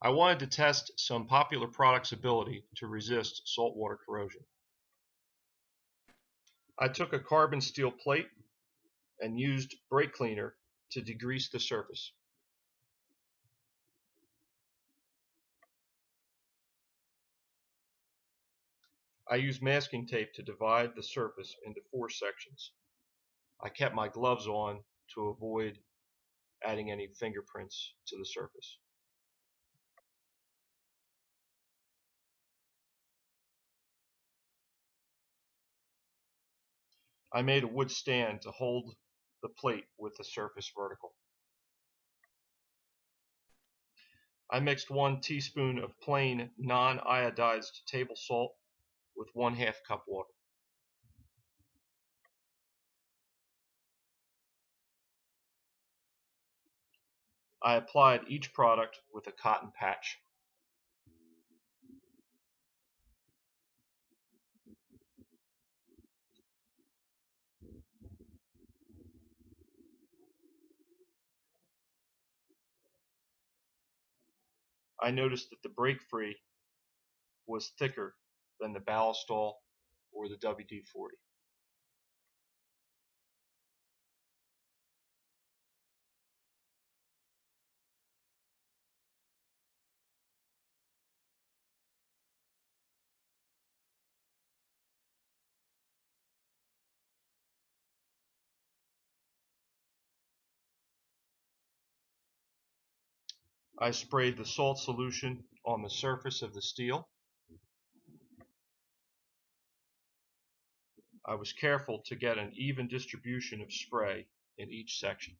I wanted to test some popular products' ability to resist saltwater corrosion. I took a carbon steel plate and used brake cleaner to degrease the surface. I used masking tape to divide the surface into four sections. I kept my gloves on to avoid adding any fingerprints to the surface. I made a wood stand to hold the plate with the surface vertical. I mixed one teaspoon of plain non-iodized table salt with one half cup water. I applied each product with a cotton patch. I noticed that the Break Free was thicker than the Ballistol or the WD-40. I sprayed the salt solution on the surface of the steel. I was careful to get an even distribution of spray in each section.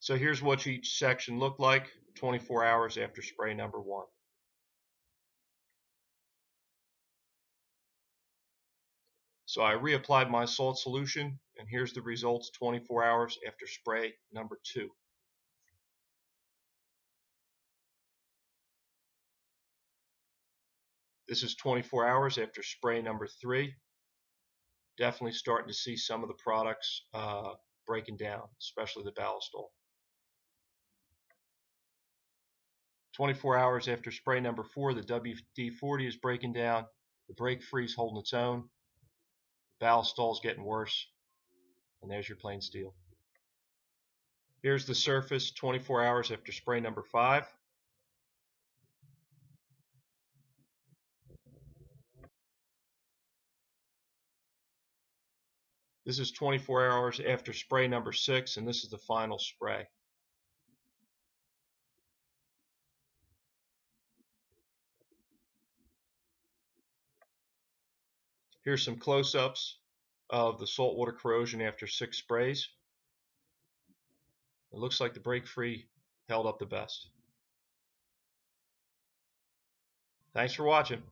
So here's what each section looked like 24 hours after spray number one. So I reapplied my salt solution and here's the results 24 hours after spray number two. This is 24 hours after spray number three. Definitely starting to see some of the products uh, breaking down, especially the Ballistol. 24 hours after spray number four, the WD-40 is breaking down. The Break Free's holding its own. Ballistol is getting worse. And there's your plain steel. Here's the surface 24 hours after spray number 5. This is 24 hours after spray number 6 and this is the final spray. Here's some close-ups of the saltwater corrosion after six sprays. It looks like the Break Free held up the best. Thanks for watching.